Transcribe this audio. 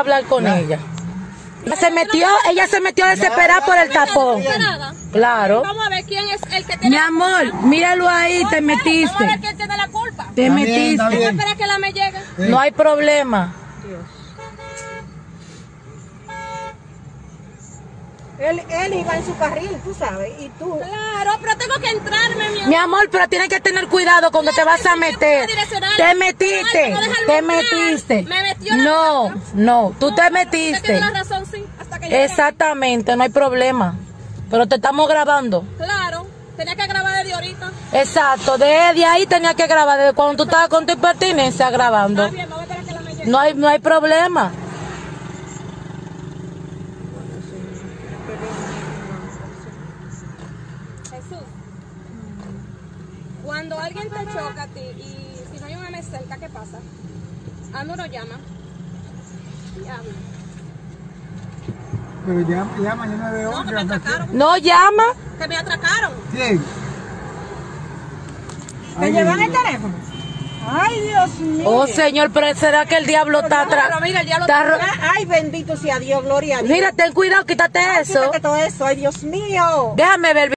hablar con ella. Ella se metió, ella se metió desesperada por el tapón. Claro. Vamos a ver quién es el que Mi tiene amor, míralo ahí, te Vamos a ver metiste. quién tiene la culpa. Te metiste. Vamos a bien. esperar que la me llegue. No hay problema. Él, él iba en su carril, tú sabes, y tú. Claro, pero tengo que entrarme, mi amor. Mi amor, pero tienes que tener cuidado cuando te vas a meter. Te metiste, te metiste. Me metió la No, puerta. no, tú te metiste. la razón, sí. Hasta que. Exactamente, no hay problema. Pero te estamos grabando. Claro. Tenía que grabar desde ahorita. Exacto, desde ahí tenía que grabar, desde cuando tú estabas con tu impertinencia grabando. Está bien, a que me. No hay, no hay problema. Jesús. Cuando alguien te choca a ti y si no hay un M cerca, ¿qué pasa? A uno lo llama. Diablo. Pero ya, ya mañana de No, que me atracaron. No llama. Que me atracaron. ¿Quién? ¿Te llevan el teléfono? Ay, Dios mío. Oh, señor, pero será que el diablo está atrás. Pero mira, el diablo Está ro- Ay, bendito sea Dios, gloria a Dios. Mira, ten cuidado, quítate Ay, eso. quítate todo eso, ay, Dios mío. Déjame ver.